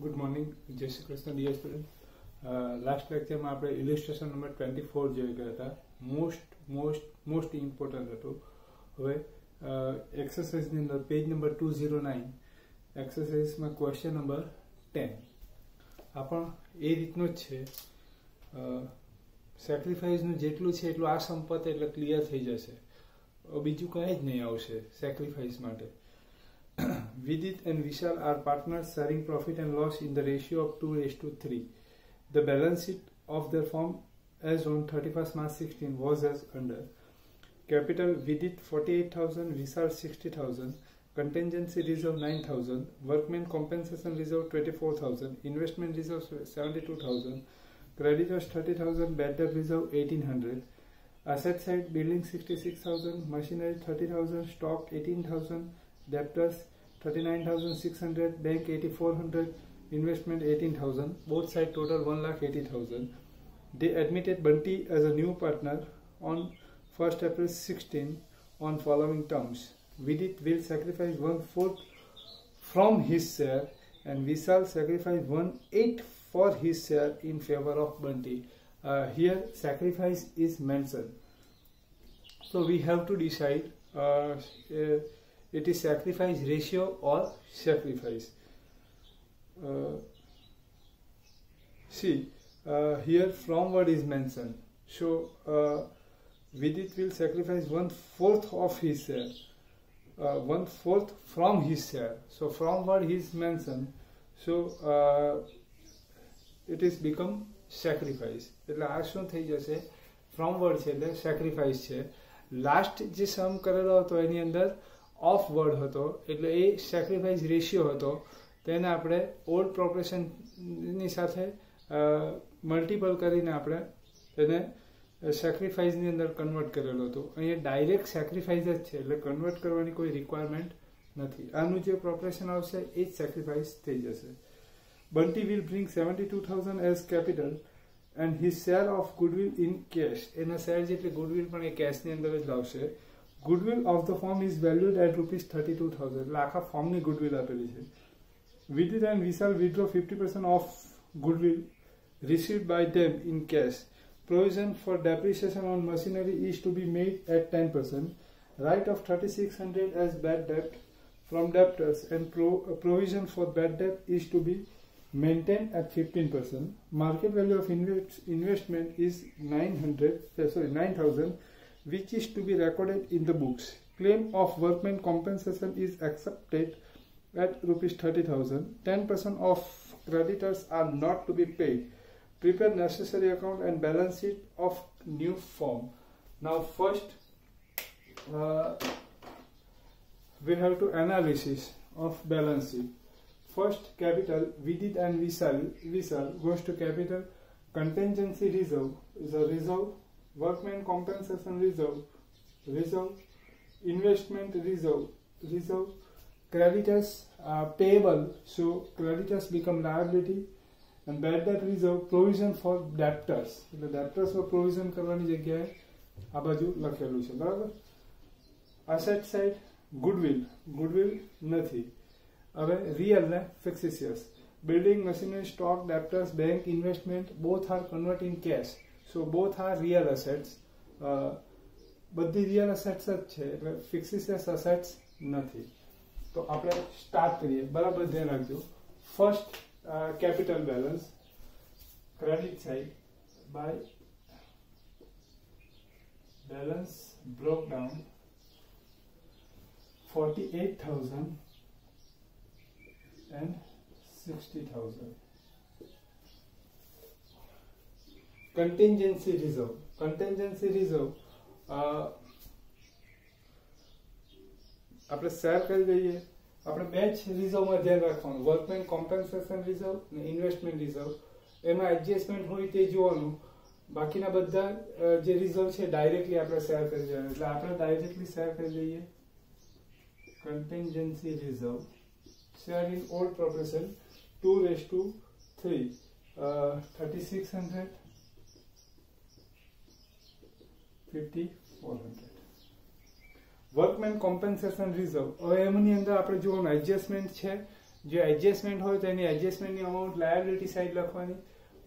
Good morning જય Shri Krishna dear student last લેક્ચરમાં આપણે ઇલિસ્ટ્રેશન નંબર ટ્વેન્ટી ફોર જોઈ ગયા હતા મોસ્ટ મોસ્ટ મોસ્ટ ઇમ્પોર્ટન્ટ હતું હવે એક્સરસાઇઝની uh, અંદર page number two zero nine એક્સરસાઇઝમાં question number ten આ પણ એ રીતનો જ છે સેક્રિફાઈસનું uh, જેટલું છે એટલું આ સંપત એટલે ક્લિયર થઈ જશે બીજું કાંઈ જ નહીં આવશે સેક્રિફાઈસ માટે Vidit and Vishal are partners sharing profit and loss in the ratio of 2 is to 3. The balance sheet of their firm as on 31st March 16 was as under Capital Vidit 48,000, Vishal 60,000, Contingency reserve 9,000, Workmen compensation reserve 24,000, Investment reserve 72,000, Creditors 30,000, Bad debt reserve 1,800, Asset side building 66,000, Machinery 30,000, Stock 18,000, Debtors 39600 bank 8400 investment 18000 both side total 180000 they admitted bunty as a new partner on 1st april 16 on following terms vidit will sacrifice one fourth from his share and Vishal sacrifice one eighth for his share in favor of Bunty. Uh, here sacrifice is mentioned. So we have to decide uh, uh, it is sacrifice ratio or sacrifice. Uh, see, uh, here from word is mentioned. So, uh, Vidit will sacrifice one fourth of his share. Uh, one fourth from his share. So, from word is mentioned. So, uh, it is become sacrifice. એટલે આ શું થઈ જશે from word છે એટલે sacrifice છે last જે સમ કરેલો હતો એની અંદર ઓફ વર્ડ હતો એટલે એ સેક્રિફાઈસ રેશિયો હતો તેને આપણે ઓલ્ડ પ્રોપરેશનની સાથે મલ્ટીપલ કરીને આપણે તેને સેક્રિફાઈસની અંદર કન્વર્ટ કરેલું હતું અહીંયા ડાયરેક્ટ સેક્રિફાઈસ જ છે એટલે કન્વર્ટ કરવાની કોઈ રિક્વાયરમેન્ટ નથી આનું જે પ્રોપરેશન આવશે એ જ સેક્રિફાઈસ થઈ જશે Bunty will bring seventy two thousand as capital and his share of goodwill in cash એના શેર જેટલી ગુડવિલ પણ એ કેશની અંદર જ લાવશે Goodwill of the firm is valued at rupees thirty two thousand એટલે આખા ફોર્મની ગુડવિલ આપેલી છે Vidit and Vishal withdraw fifty percent of goodwill received by them in cash. Provision for depreciation on machinery is to be made at 10%. Right of 3600 as bad debt from debtors and pro- provision for bad debt is to be maintained at 15%. Market value of invest- investment is 900, uh, sorry, 9000, which is to be recorded in the books. Claim of workmen compensation is accepted at rupees 30,000. 10% of creditors are not to be paid. Prepare necessary account and balance sheet of new form. Now first uh, we have to analysis of balance sheet. First capital we did and we sell, we sell goes to capital contingency reserve is a reserve workman compensation reserve, reserve, investment reserve, reserve, creditors are payable, so creditors become liability and bad debt reserve provision for debtors એટલે debtors પર provision કરવાની જગ્યાએ આ બાજુ લખેલું છે બરાબર asset side goodwill goodwill નથી હવે real ને fictitious building machinery stock debtors bank investment both are convert in cash so both are real assets uh, બધી રિયલ અસેટ્સ જ છે એટલે ફિક્સિસિયસ અસેટ્સ નથી તો આપણે સ્ટાર્ટ કરીએ બરાબર ધ્યાન રાખજો first uh, capital balance credit side by balance broke down 48,000 and 60,000 contingency reserve contingency reserve uh, આપણે શેર કરી દઈએ આપણે બે જ રિઝર્વમાં ધ્યાન રાખવાનું વર્કમેન કોમ્પન્સેશન રિઝર્વ અને ઇન્વેસ્ટમેન્ટ રિઝર્વ એમાં એડજસ્ટમેન્ટ હોય તે જોવાનું બાકીના બધા જે રિઝર્વ છે ડાયરેક્ટલી આપણે શેર કરી દેવાનું એટલે આપણે ડાયરેક્ટલી શેર કરી દઈએ contingency reserve share in old proportion to race two three thirty six 5400 workmen compensation reserve હવે એમની અંદર આપણે જોવાનું એડજસ્ટમેન્ટ છે જે એડજસ્ટમેન્ટ હોય તો એની એડજસ્ટમેન્ટની અમાઉન્ટ લાયબિલિટી સાઈડ લખવાની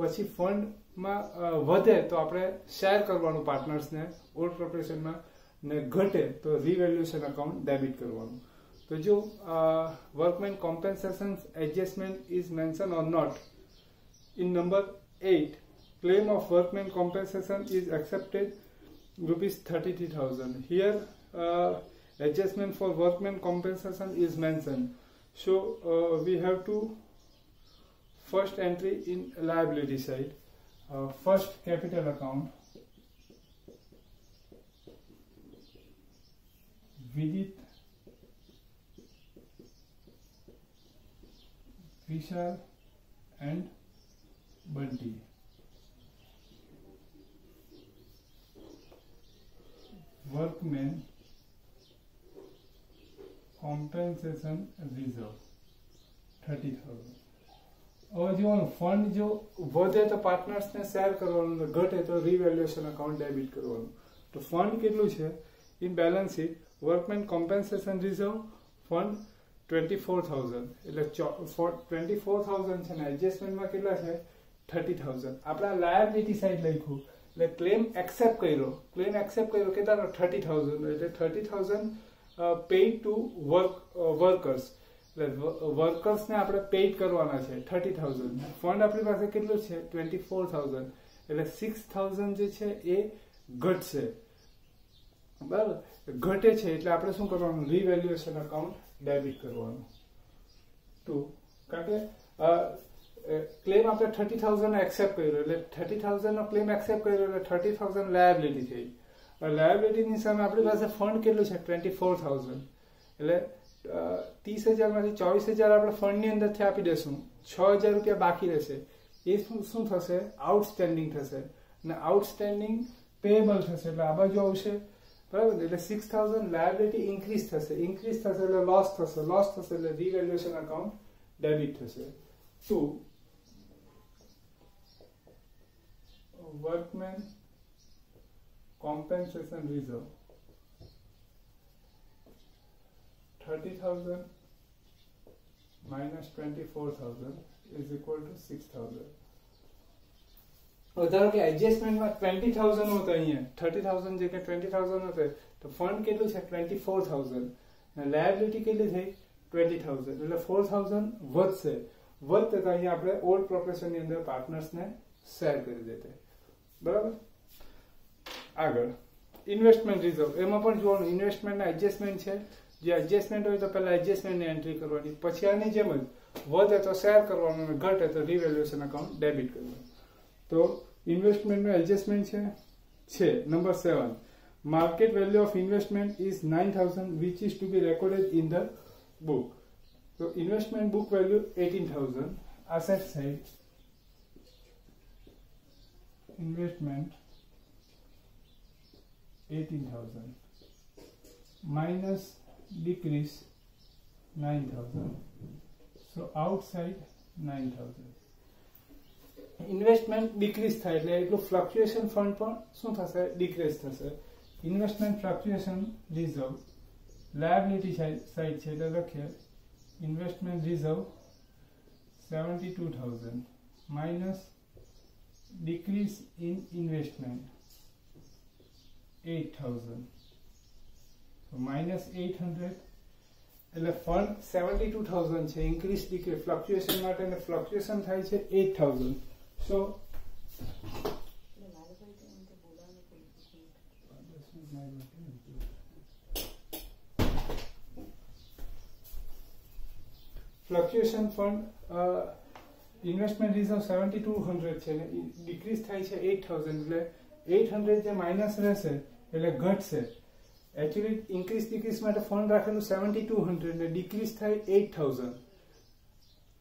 પછી ફંડમાં વધે તો આપણે શેર કરવાનું પાર્ટનર્સને ઓલ્ડ પ્રોપરેશનમાં ને ઘટે તો રિવેલ્યુશન અકાઉન્ટ ડેબિટ કરવાનું તો જો workmen compensation adjustment is mention or not in number eight claim of workmen compensation is accepted rupees 33,000. Here uh, adjustment for workmen compensation is mentioned. So uh, we have to first entry in liability side. Uh, first capital account. Vidit Vishal and Bunty. workmen compensation reserve thirty thousand હવે જો fund જો વધે તો પાર્ટનર્સને share કરવાનું ઘટે તો રીવેલ્યુએશન account debit કરવાનું તો ફંડ કેટલું છે in balance sheet workmen compensation reserve fund twenty four thousand એટલે ટ્વેન્ટી ફોર થાઉઝન્ડ છે ને એડજસ્ટમેન્ટમાં કેટલા છે થર્ટી થાઉઝન્ડ આપણા લાયબિલિટી સાઈડ લખ્યું એટલે ક્લેમ એક્સેપ્ટ કર્યો ક્લેમ એક્સેપ્ટ કર્યો કે કેટલાનો થર્ટી થાઉઝન્ડ એટલે thirty thousand paid to work workers એટલે વર્કર્સને આપણે પેઇડ કરવાના છે થર્ટી થાઉઝન્ડ ફંડ આપણી પાસે કેટલું છે ટ્વેન્ટી ફોર થાઉઝન્ડ એટલે સિક્સ થાઉઝન્ડ જે છે એ ઘટશે બરાબર ઘટે છે એટલે આપણે શું કરવાનું રીવેલ્યુએશન અકાઉન્ટ ડેબિટ કરવાનું ટુ કારણ કે ક્લેમ આપણે થર્ટી થાઉઝન્ડ એક્સેપ્ટ કર્યો એટલે થર્ટી થાઉઝન્ડનો ક્લેમ એક્સેપ્ટ કર્યો એટલે થર્ટી થાઉઝન્ડ લાયબિલિટી થઈ લાયબિલિટીની સામે આપણી પાસે ફંડ કેટલું છે ટ્વેન્ટી ફોર થાઉઝન્ડ એટલે ત્રીસ હજારમાંથી ચોવીસ હજાર આપણે ફંડની અંદરથી આપી દઈશું છ હજાર રૂપિયા બાકી રહેશે એ શું થશે આઉટસ્ટેન્ડિંગ થશે અને આઉટસ્ટેન્ડિંગ પેએબલ થશે એટલે આ બાજુ આવશે બરાબર એટલે સિક્સ થાઉઝન્ડ લાયબિલિટી ઇન્ક્રીઝ થશે ઇન્ક્રીઝ થશે એટલે લોસ થશે લોસ થશે એટલે રીવેલ્યુએશન અકાઉન્ટ ડેબિટ થશે શું workman compensation reserve 30,000 minus 24,000 is equal to 6,000 ધારો કે એડજસ્ટમેન્ટમાં ટ્વેન્ટી થાઉઝન્ડ હોતો અહીંયા થર્ટી થાઉઝન્ડ જે કે ટ્વેન્ટી થાઉઝન્ડ હશે તો ફંડ કેટલું છે ટ્વેન્ટી ફોર થાઉઝન્ડ લાયબિલિટી કેટલી થઈ ટ્વેન્ટી થાઉઝન્ડ એટલે ફોર થાઉઝન્ડ વધશે વધતે તો અહીંયા આપણે ઓલ્ડ પ્રોફેશનની અંદર પાર્ટનર્સને શેર કરી દેતે બરાબર આગળ ઇન્વેસ્ટમેન્ટ રિઝર્વ એમાં પણ જોવાનું ઇન્વેસ્ટમેન્ટના એડજસ્ટમેન્ટ છે જે એડજસ્ટમેન્ટ હોય તો પહેલાં એડજસ્ટમેન્ટની એન્ટ્રી કરવાની પછી આની જેમ જ વધે તો શેર કરવાનું અને ઘટે તો રિવેલ્યુએશન એકાઉન્ટ ડેબિટ કરવાનું તો ઇન્વેસ્ટમેન્ટનું એડજસ્ટમેન્ટ છે છે number seven market value of investment is nine thousand which is to be recorded in the book તો investment book value eighteen thousand asset side investment 18,000 minus decrease 9,000 so outside 9,000 investment decrease થાય એટલે એટલું fluctuation fund પણ શું થશે decrease થશે investment fluctuation reserve liability side છે એટલે લખીએ investment reserve seventy two thousand minus decrease in investment 8000 so minus 800 એટલે ફંડ સેવન્ટી ટુ થાઉઝન્ડ છે ઇન્ક્રીઝ ડીક્રી ફ્લક્ચ્યુએશન માટે અને ફ્લક્ચ્યુએશન થાય છે eight thousand so fluctuation fund investment reserve seventy two hundred છે ડિક્રીઝ થાય છે એટ થાઉઝન્ડ એટલે એટ હંડ્રેડ જે માઇનસ રહેશે એટલે ઘટશે એકચ્યુઅલી ઇન્ક્રીઝ ડિક્રીઝ માટે ફંડ રાખેલું સેવન્ટી ટુ હંડ્રેડ ને ડિક્રીઝ થાય એટ થાઉઝન્ડ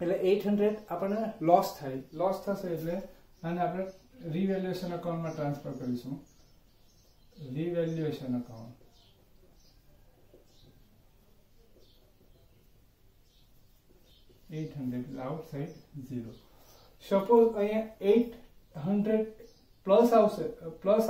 એટલે એટ હંડ્રેડ આપણને લોસ થાય લોસ થશે એટલે અને આપણે રિવેલ્યુએશન અકાઉન્ટમાં ટ્રાન્સફર કરીશું revaluation account at side zero plus plus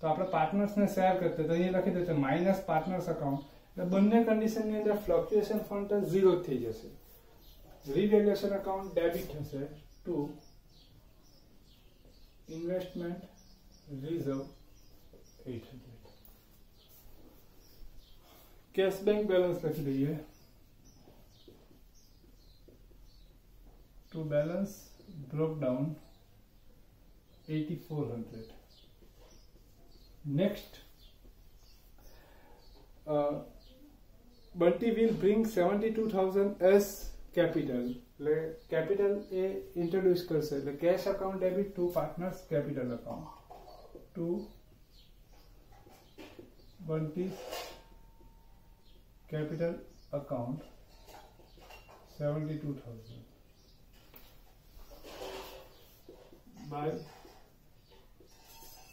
तो आप पार्टनर्स ने शेयर करते तो अ लखी देते माइनस पार्टनर्स अकाउंट बने कंडीशन अंदर फ्लक्चुएशन फंड जीरो थी जैसे revaluation account debit hey to investment reserve eight hundred cash bank balance लखी दी है to balance broke down 8400 next uh, Bunty will bring 72000 as capital એટલે કેપિટલ એ introduce કરશે એટલે cash account debit to partners capital account to Bunty capital account seventy two thousand by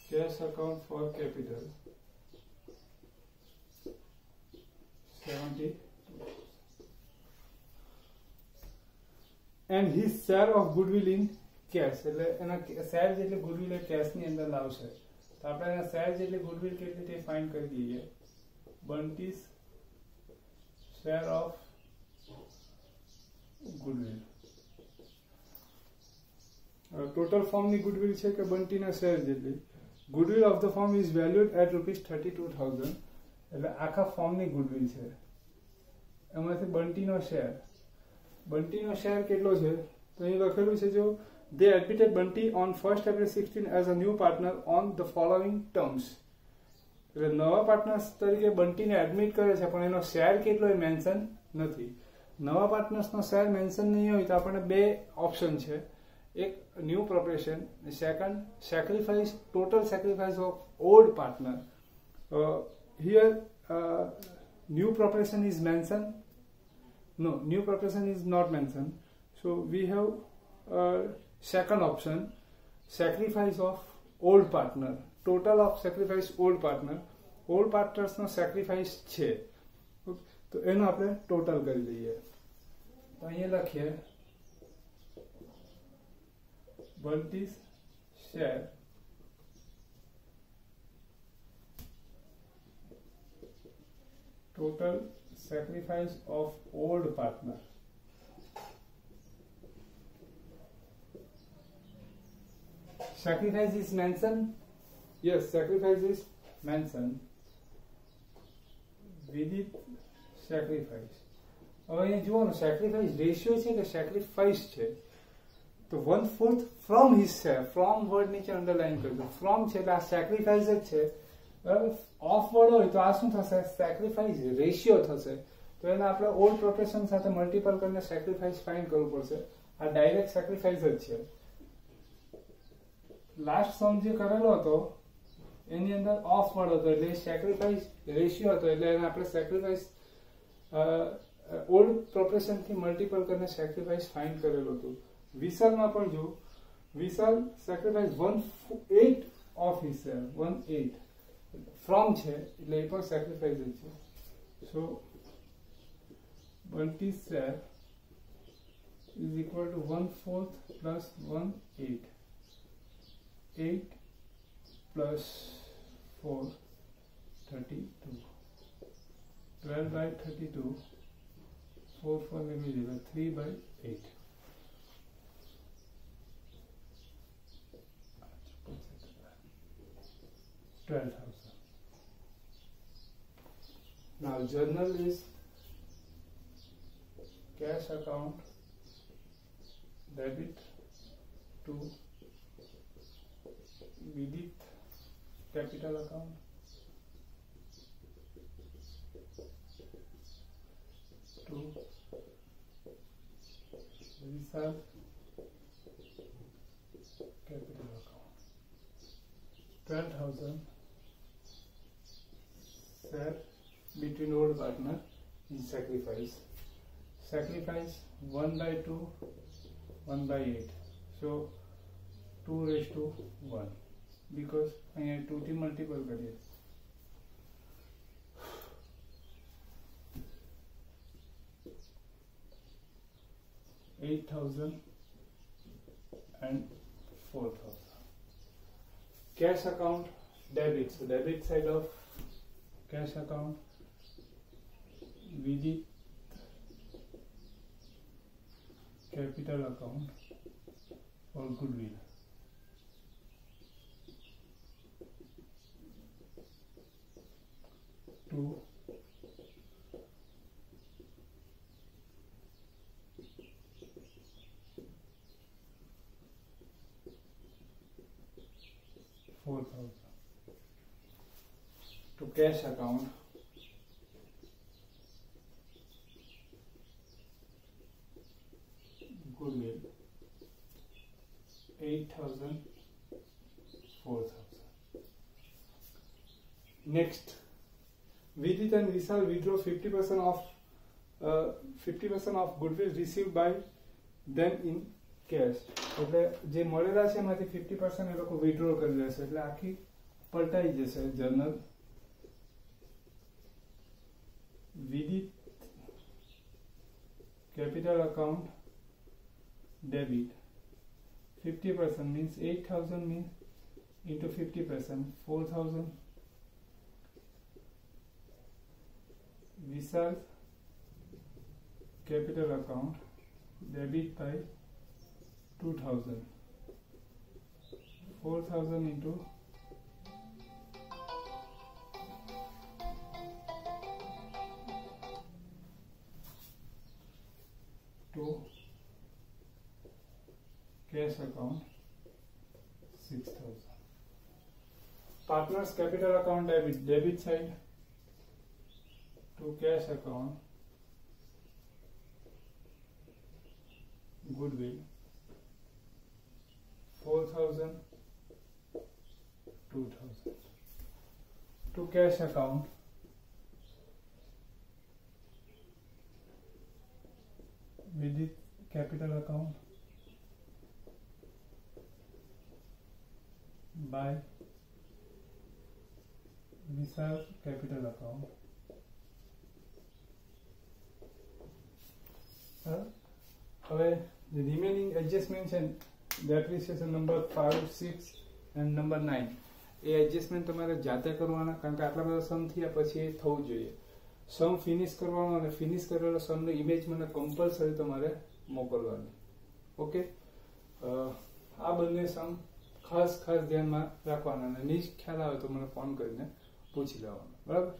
cash account for capital 70 and his share of goodwill in cash એટલે એના share જેટલી goodwill એ cache ની અંદર લાવશે તો આપણે એના શેર જેટલી ગુડવિલ કેટલી તે ફાઇન્ડ કરી દઈએ Bunty's share of goodwill total ફોર્મની ગુડવિલ છે કે બંટીના શેર જેટલી goodwill of the firm is valued at rupees thirty two thousand એટલે આખા ફોર્મની ગુડવિલ છે એમાંથી બંટીનો શેર બંટીનો શેર કેટલો છે તો અહીં લખેલું છે જો they admitted Bunty on 1st April sixteen as a new partner on the following terms. એટલે નવા પાર્ટનર્સ તરીકે બંટીને એડમિટ કરે છે પણ એનો શેર કેટલો એ મેન્શન નથી નવા પાર્ટનર્સનો શેર મેન્શન નહીં હોય તો આપણને બે ઓપ્શન છે એક new proportion second sacrifice total sacrifice of old partner here new proportion is mention no new preparation is not mentioned so we have uh, second option sacrifice of old partner total of sacrifice old partner old partners no sacrifice છે તો એનો આપણે total કરી દઈએ તો અહીંયા લખીએ Bunty's share total sacrifice of old partner. Sacrifice is mentioned. Yes, sacrifice is mentioned. Vidit sacrifice. હવે અહીંયા જુઓ સેક્રિફાઈસ રેશિયો છે કે સેક્રિફાઈસ છે તો વન ફોર્થ ફ્રોમ હિઝ છે ફ્રોમ વર્ડ નીચે અંડરલાઈન કરી દો ફ્રોમ છે એટલે આ સેક્રિફાઈસ જ છે ઓફ વર્ડ હોય તો આ શું થશે સેક્રિફાઈસ રેશિયો થશે તો એને આપણે ઓલ્ડ પ્રોપરેશન સાથે મલ્ટીપલ કરીને સેક્રિફાઈસ ફાઇન કરવું પડશે આ ડાયરેક્ટ સેક્રિફાઈસ જ છે લાસ્ટ સમ જે કરેલો હતો એની અંદર ઓફ વર્ડ હતો એટલે સેક્રિફાઈસ રેશિયો હતો એટલે એને આપણે સેક્રિફાઈસ ઓલ્ડ પ્રોપરેશનથી મલ્ટીપલ કરીને સેક્રિફાઈસ ફાઇન કરેલું હતું વિશાલમાં પણ જો Vishal sacrifice one eighth of his one eighth from છે એટલે એ પણ સેક્રિફાઈસ જ છે so Bunty share is equal to one fourth plus one eight eight plus four thirty two twelve by thirty two four four maybe zero three by eight 12,000. Now journal is cash account debit to Vidit capital account. To Visa capital account. 12,000 share between old partner in sacrifice sacrifice 1 by 2 1 by 8 so 2 raised to 1 because અહીંયા 2 થી multiple કરીએ eight thousand and four thousand. Cash account debit. So debit side of cash account Vidit capital account और goodwill to तो four thousand. to cash account goodwill eight thousand four thousand next Vidit and Vishal withdraw fifty percent of uh, fifty percent of goodwill received by them in cash એટલે જે મળેલા છે એમાંથી fifty percent એ લોકો withdrew કરી લેશે એટલે આખી પલટાઈ જશે જર્નલ विदित capital account debit 50 percent means 8000 means into 50 percent 4000 Visa's capital account debit by 2000 4000 into to cash account 6,000. Partners capital account debit side to cash account goodwill 4,000, 2,000 to cash account Vidit capital account by Vishal capital account હા હવે remaining adjustment છે depreciation number five six and number nine A adjustment તમારે જાતે કરવાના કારણ કે આટલા બધા સમ થયા પછી એ થવું જોઈએ સમ ફિનિશ કરવાનો અને ફિનિશ કરેલો સમની ઇમેજ મને કમ્પલસરી તમારે મોકલવાની ઓકે આ બંને સમ ખાસ ખાસ ધ્યાનમાં રાખવાના અને નહીં ખ્યાલ આવે તો મને ફોન કરીને પૂછી લેવાનો બરાબર